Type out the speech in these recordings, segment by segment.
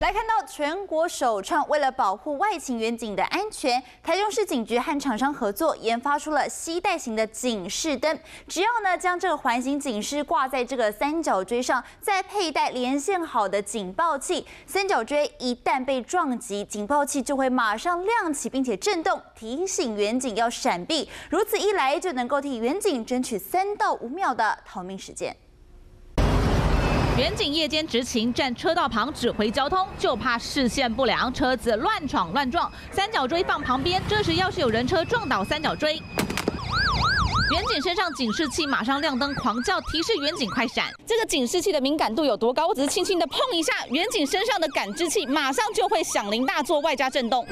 来看到全国首创，为了保护外勤员警的安全，台中市警局和厂商合作研发出了吸带型的警示灯。只要呢将这个环形警示挂在这个三角锥上，再佩戴连线好的警报器，三角锥一旦被撞击，警报器就会马上亮起，并且震动，提醒员警要闪避。如此一来，就能够替员警争取三到五秒的逃命时间。远警夜间执勤，站车道旁指挥交通，就怕视线不良，车子乱闯乱撞。三角锥放旁边，这时要是有人车撞倒三角锥，远警身上警示器马上亮灯，狂叫提示远警快闪。这个警示器的敏感度有多高？我只是轻轻的碰一下，远警身上的感知器马上就会响铃大作，外加震动。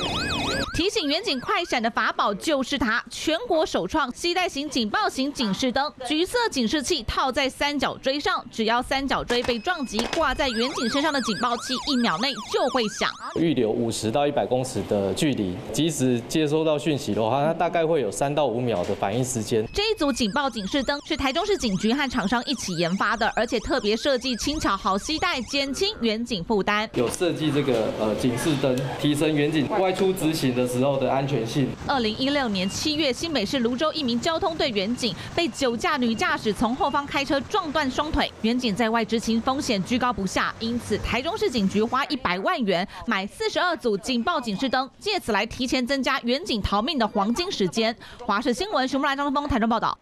提醒远景快闪的法宝就是它，全国首创携带型警报型警示灯，橘色警示器套在三角锥上，只要三角锥被撞击，挂在远景身上的警报器一秒内就会响。预留五十到一百公尺的距离，即使接收到讯息的话，它大概会有三到五秒的反应时间。这一组警报警示灯是台中市警局和厂商一起研发的，而且特别设计轻巧好携带，减轻远景负担。有设计这个呃警示灯，提升远景外出执行的。时候的安全性。二零一六年七月，新北市泸州一名交通队员警被酒驾女驾驶从后方开车撞断双腿，员警在外执勤风险居高不下，因此台中市警局花一百万元买四十二组警报警示灯，借此来提前增加远警逃命的黄金时间。华视新闻熊木兰、张峰台中报道。